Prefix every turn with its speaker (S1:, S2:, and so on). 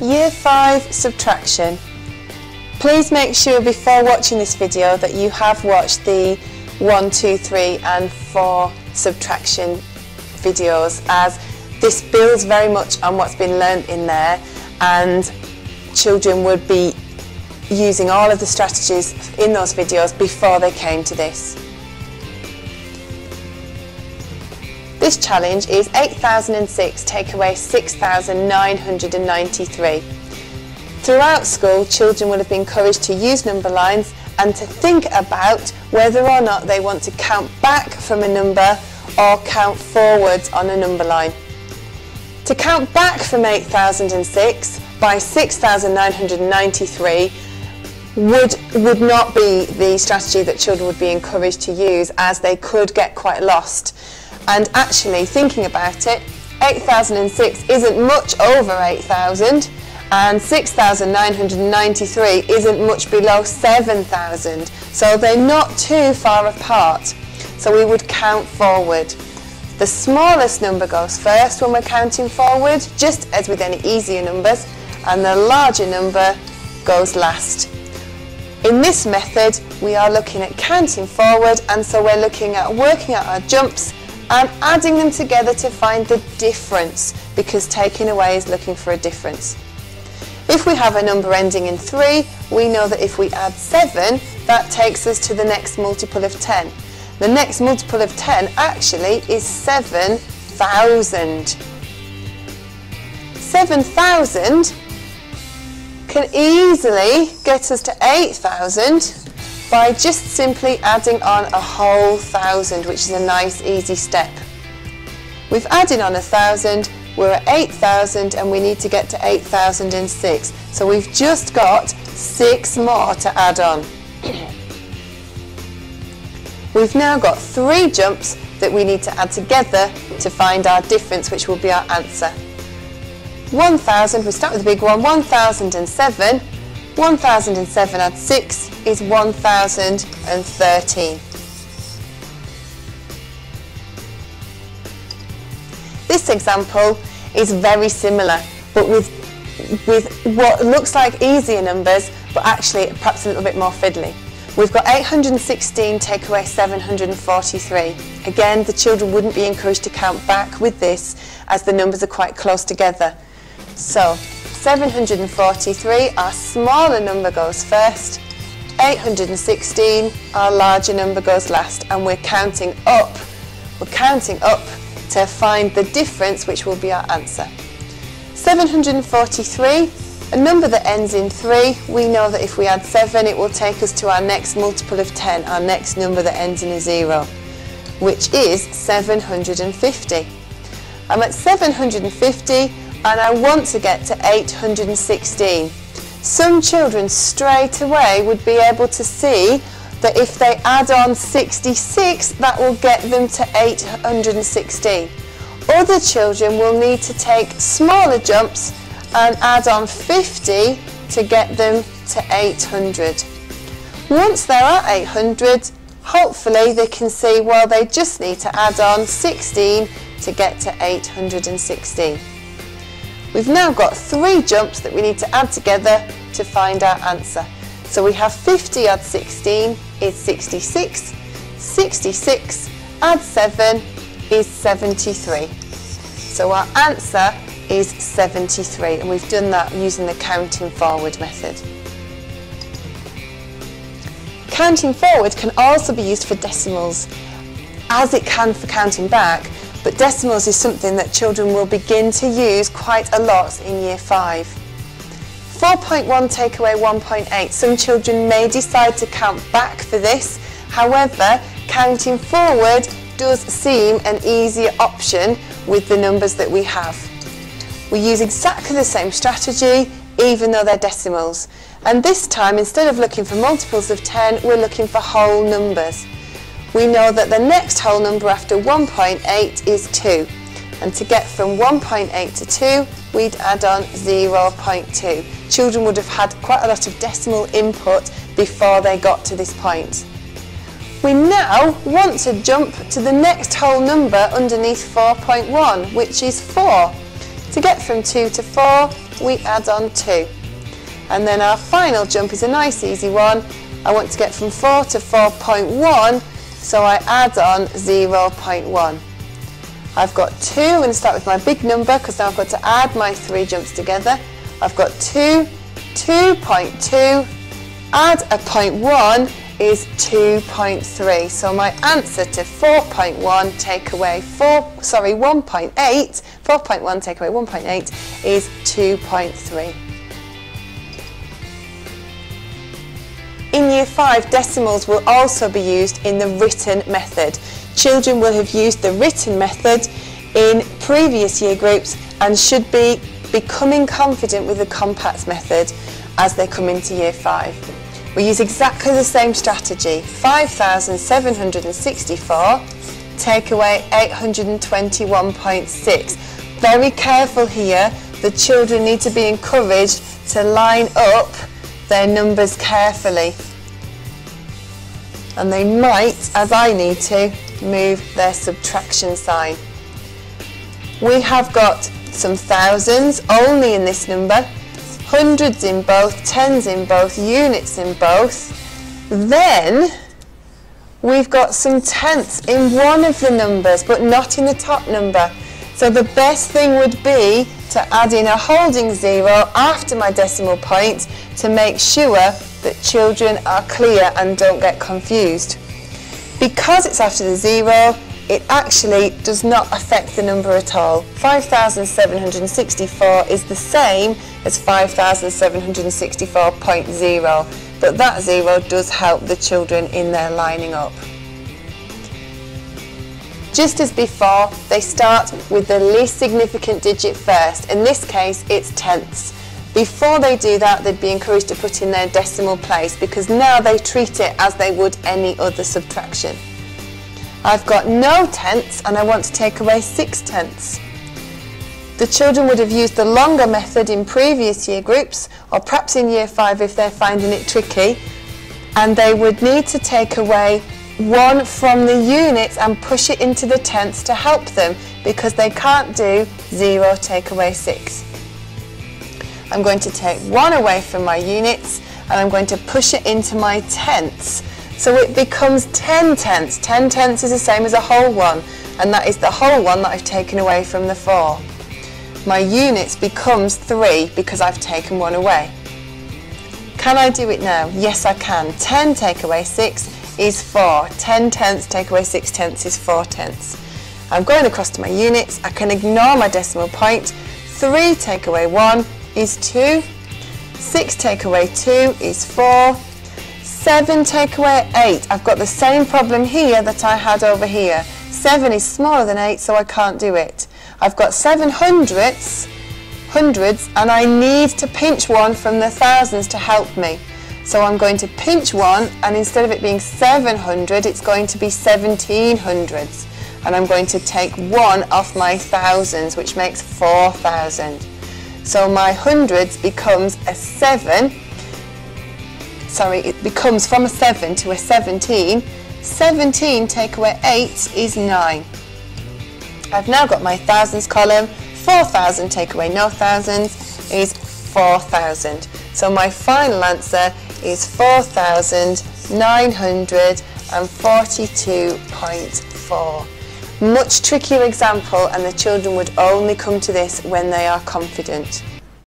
S1: Year 5 Subtraction. Please make sure before watching this video that you have watched the 1, 2, 3 and 4 subtraction videos as this builds very much on what's been learnt in there and children would be using all of the strategies in those videos before they came to this. This challenge is 8006 take away 6993. Throughout school, children will have been encouraged to use number lines and to think about whether or not they want to count back from a number or count forwards on a number line. To count back from 8006 by 6993 would, would not be the strategy that children would be encouraged to use as they could get quite lost and actually thinking about it 8006 isn't much over 8000 and 6993 isn't much below 7000 so they're not too far apart. So we would count forward. The smallest number goes first when we're counting forward just as with any easier numbers and the larger number goes last. In this method we are looking at counting forward and so we're looking at working out our jumps and adding them together to find the difference because taking away is looking for a difference. If we have a number ending in 3, we know that if we add 7, that takes us to the next multiple of 10. The next multiple of 10 actually is 7,000. 7,000 can easily get us to 8,000 by just simply adding on a whole thousand, which is a nice easy step. We've added on a thousand, we're at 8,000 and we need to get to 8,006. So we've just got six more to add on. We've now got three jumps that we need to add together to find our difference, which will be our answer. 1,000, we start with the big one, 1,007 1007 add 6 is 1013. This example is very similar, but with, with what looks like easier numbers, but actually perhaps a little bit more fiddly. We've got 816 take away 743. Again, the children wouldn't be encouraged to count back with this as the numbers are quite close together. So 743, our smaller number goes first. 816, our larger number goes last. And we're counting up. We're counting up to find the difference, which will be our answer. 743, a number that ends in 3, we know that if we add 7, it will take us to our next multiple of 10, our next number that ends in a 0, which is 750. I'm at 750, and I want to get to 816. Some children straight away would be able to see that if they add on 66, that will get them to 816. Other children will need to take smaller jumps and add on 50 to get them to 800. Once they're at 800, hopefully they can see, well, they just need to add on 16 to get to 816. We've now got three jumps that we need to add together to find our answer. So we have 50 add 16 is 66, 66 add 7 is 73. So our answer is 73 and we've done that using the counting forward method. Counting forward can also be used for decimals as it can for counting back but decimals is something that children will begin to use quite a lot in year 5. 4.1 take away 1.8. Some children may decide to count back for this, however, counting forward does seem an easier option with the numbers that we have. We use exactly the same strategy, even though they're decimals. And this time, instead of looking for multiples of 10, we're looking for whole numbers we know that the next whole number after 1.8 is 2. And to get from 1.8 to 2, we'd add on 0.2. Children would have had quite a lot of decimal input before they got to this point. We now want to jump to the next whole number underneath 4.1, which is 4. To get from 2 to 4, we add on 2. And then our final jump is a nice easy one. I want to get from 4 to 4.1, so I add on 0.1. I've got 2, I'm going to start with my big number because now I've got to add my three jumps together. I've got 2, 2.2, add a 0.1 is 2.3. So my answer to 4.1 take away 4, sorry, 1.8, 4.1 take away 1.8 is 2.3. In Year 5, decimals will also be used in the written method. Children will have used the written method in previous year groups and should be becoming confident with the compacts method as they come into Year 5. We use exactly the same strategy, 5,764, take away 821.6. Very careful here, the children need to be encouraged to line up their numbers carefully. And they might, as I need to, move their subtraction sign. We have got some thousands only in this number, hundreds in both, tens in both, units in both. Then we've got some tenths in one of the numbers, but not in the top number. So the best thing would be to add in a holding zero after my decimal point to make sure that children are clear and don't get confused. Because it's after the zero, it actually does not affect the number at all. 5,764 is the same as 5,764.0, but that zero does help the children in their lining up. Just as before, they start with the least significant digit first. In this case, it's tenths. Before they do that, they'd be encouraged to put in their decimal place because now they treat it as they would any other subtraction. I've got no tenths and I want to take away 6 tenths. The children would have used the longer method in previous year groups or perhaps in year 5 if they're finding it tricky and they would need to take away one from the units and push it into the tenths to help them because they can't do 0 take away 6. I'm going to take 1 away from my units and I'm going to push it into my tenths. So it becomes 10 tenths. 10 tenths is the same as a whole one and that is the whole one that I've taken away from the 4. My units becomes 3 because I've taken 1 away. Can I do it now? Yes I can. 10 take away 6 is 4. 10 tenths take away 6 tenths is 4 tenths. I'm going across to my units. I can ignore my decimal point. 3 take away 1 is 2. 6 take away 2 is 4. 7 take away 8. I've got the same problem here that I had over here. 7 is smaller than 8 so I can't do it. I've got 7 hundredths, hundreds and I need to pinch one from the thousands to help me. So I'm going to pinch one and instead of it being 700 it's going to be 17 hundredths and I'm going to take one off my thousands which makes 4,000. So my hundreds becomes a 7, sorry it becomes from a 7 to a 17, 17 take away 8 is 9. I've now got my thousands column, 4,000 take away no thousands is 4,000. So my final answer is 4,942.4. Much trickier example and the children would only come to this when they are confident.